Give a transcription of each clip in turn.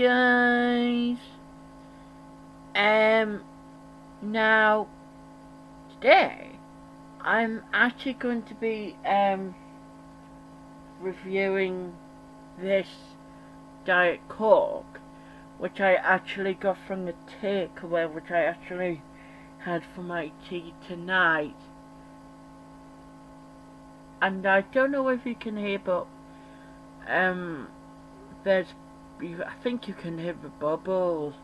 guys. Um, now, today, I'm actually going to be, um, reviewing this Diet Coke, which I actually got from the takeaway, which I actually had for my tea tonight. And I don't know if you can hear, but, um, there's, I think you can hear the bubbles.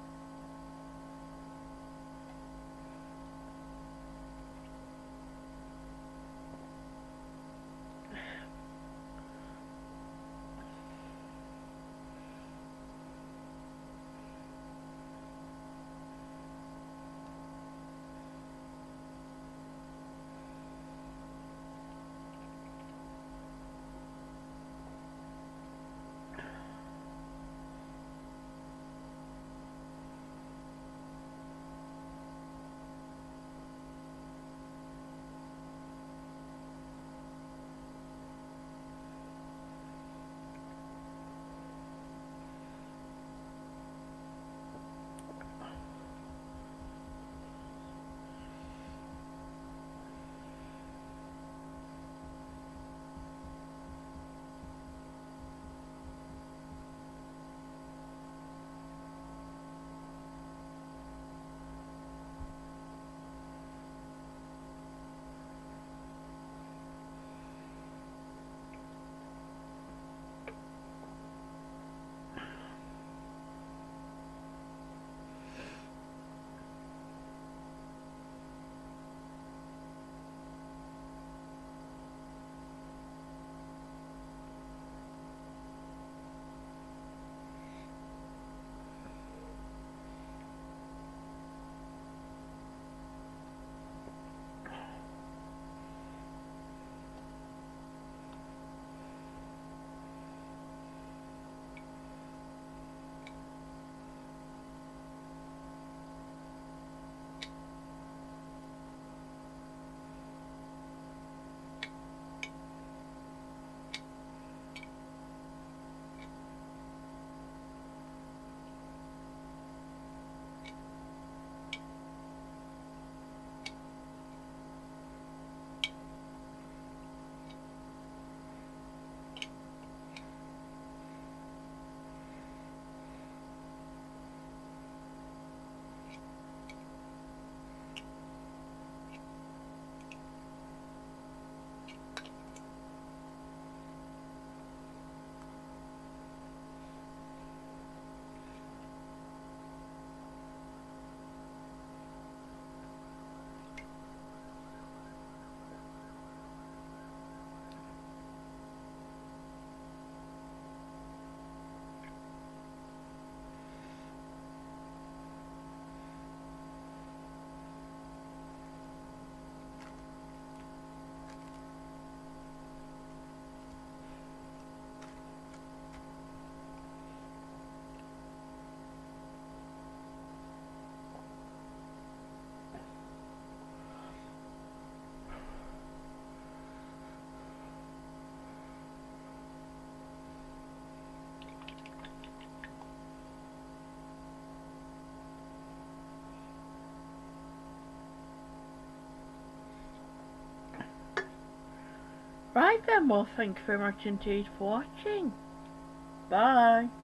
Right then, well thank you very much indeed for watching. Bye.